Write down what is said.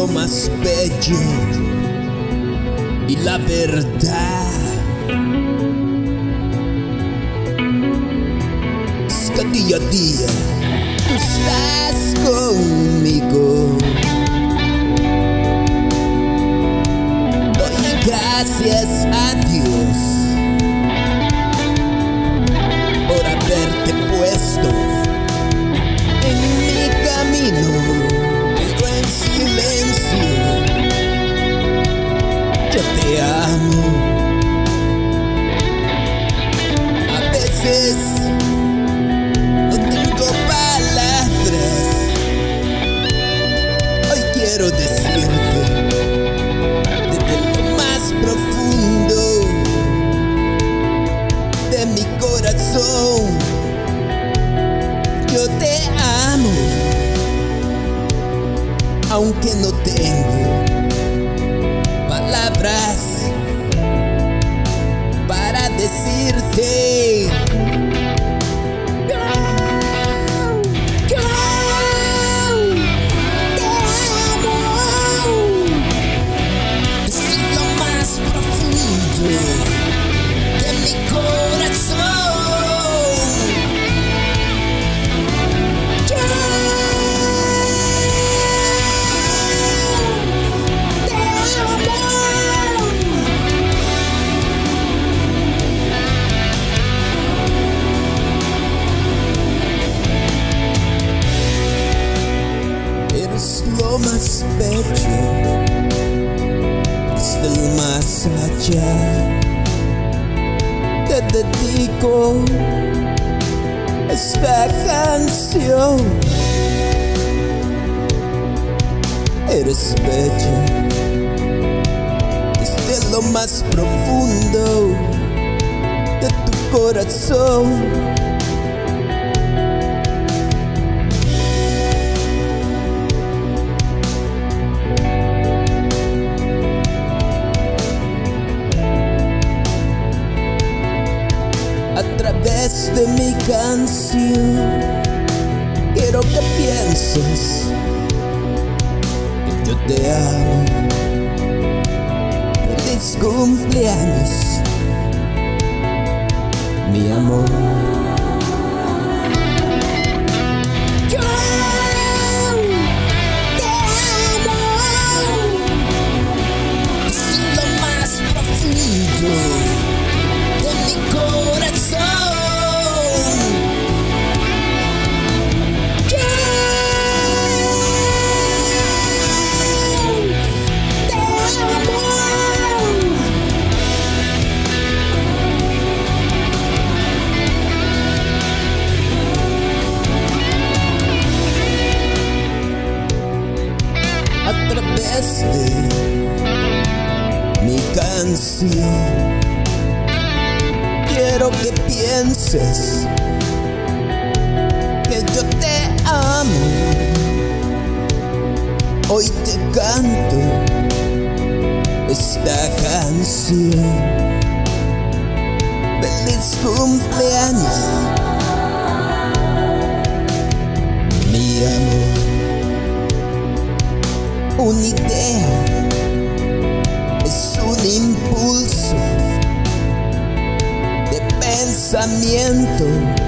lo más bello y la verdad. Es que día a día tú estás conmigo. Doy gracias a aunque no tengo Te dedico esta canción. Eres bello desde lo más profundo de tu corazón. Mi canción. Quiero que pienses que yo te amo. Feliz cumpleaños, mi amor. Mi canción quiero que pienses que yo te amo. Hoy te canto esta canción. Feliz cumpleaños, mi amor. Una pensamiento